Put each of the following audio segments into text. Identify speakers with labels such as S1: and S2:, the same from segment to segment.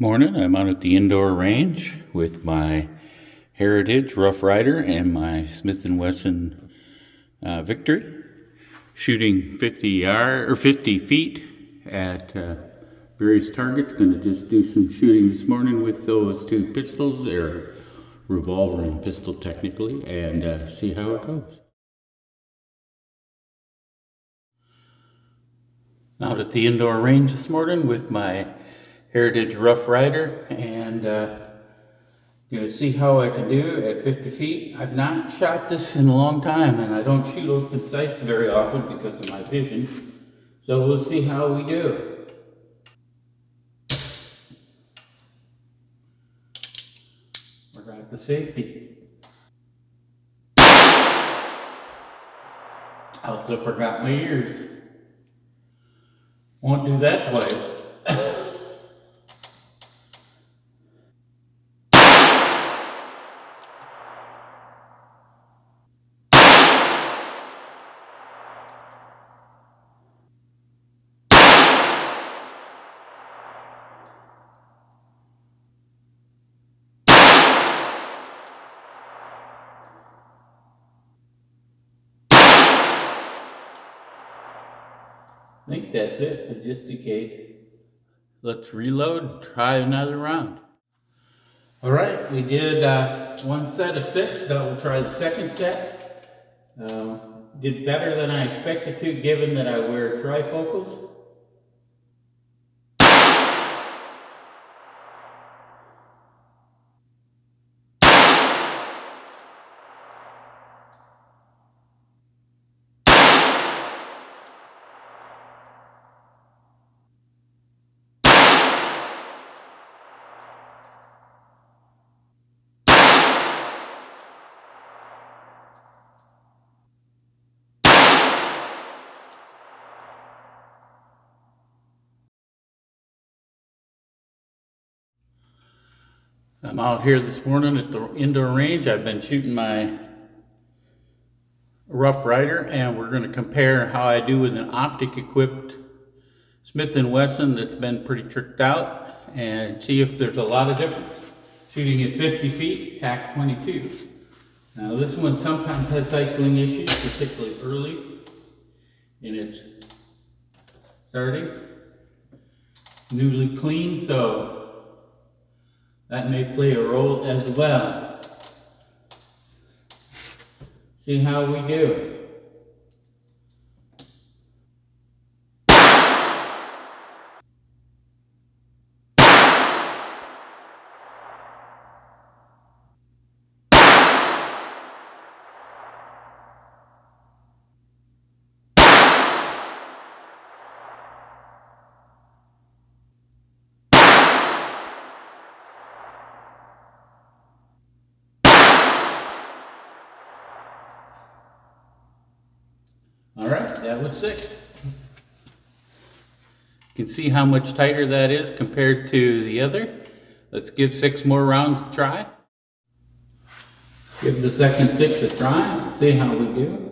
S1: Morning, I'm out at the indoor range with my Heritage Rough Rider and my Smith & Wesson uh, Victory, shooting 50 yard or 50 feet at uh, various targets. Going to just do some shooting this morning with those two pistols. They're revolver and pistol technically, and uh, see how it goes. Out at the indoor range this morning with my Heritage Rough Rider and uh, gonna see how I can do at 50 feet. I've not shot this in a long time and I don't shoot open sights very often because of my vision. So we'll see how we do. We're Forgot the safety. Also forgot my ears. Won't do that twice. I think that's it, but just in case. Let's reload, and try another round. All right, we did uh, one set of six. Now we'll try the second set. Uh, did better than I expected to, given that I wear trifocals. I'm out here this morning at the indoor range. I've been shooting my Rough Rider and we're going to compare how I do with an optic equipped Smith & Wesson that's been pretty tricked out and see if there's a lot of difference. Shooting at 50 feet, TAC 22. Now this one sometimes has cycling issues, particularly early in its starting. Newly clean, so that may play a role as well. See how we do. All right, that was six. You can see how much tighter that is compared to the other. Let's give six more rounds a try. Give the second six a try, see how we do.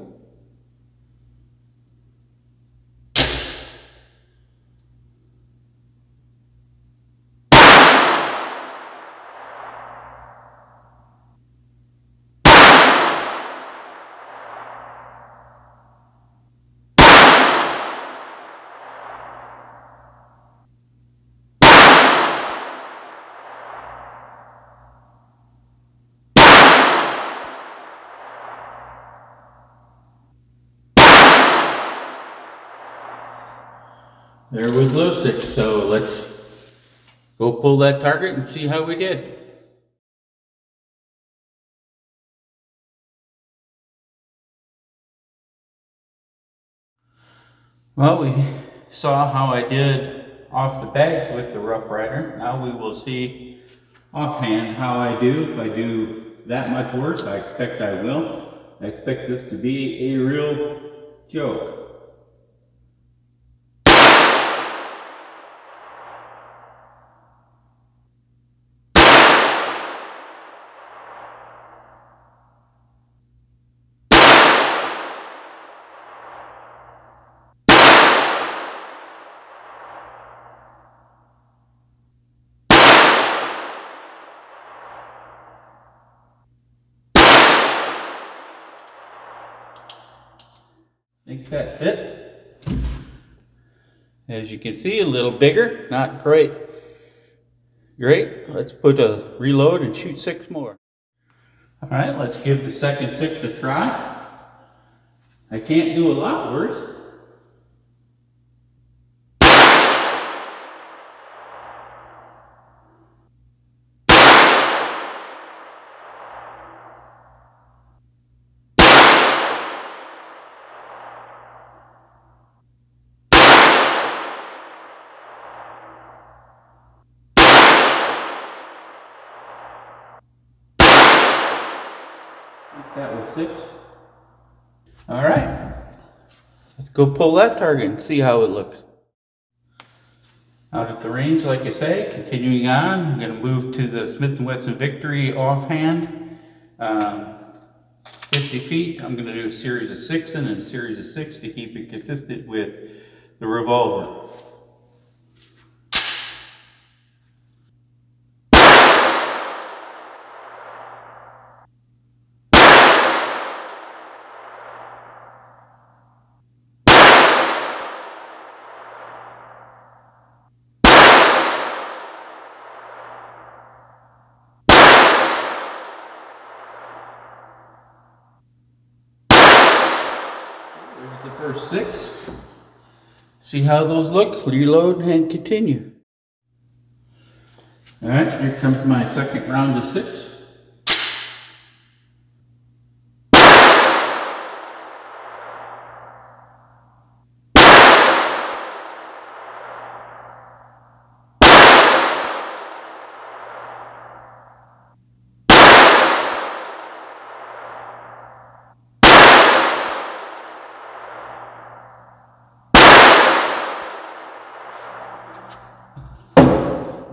S1: There was six, so let's go pull that target and see how we did. Well, we saw how I did off the bags with the Rough Rider. Now we will see offhand how I do. If I do that much worse, I expect I will. I expect this to be a real joke. Think that's it. As you can see, a little bigger, not great. Great, let's put a reload and shoot six more. All right, let's give the second six a try. I can't do a lot worse. That was six. All right. Let's go pull that target and see how it looks. Out at the range, like I say, continuing on, I'm going to move to the Smith & Wesson Victory offhand. Um, 50 feet, I'm going to do a series of six and a series of six to keep it consistent with the revolver. The first six. See how those look? Reload and continue. All right, here comes my second round of six.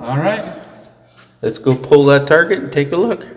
S1: All right, let's go pull that target and take a look.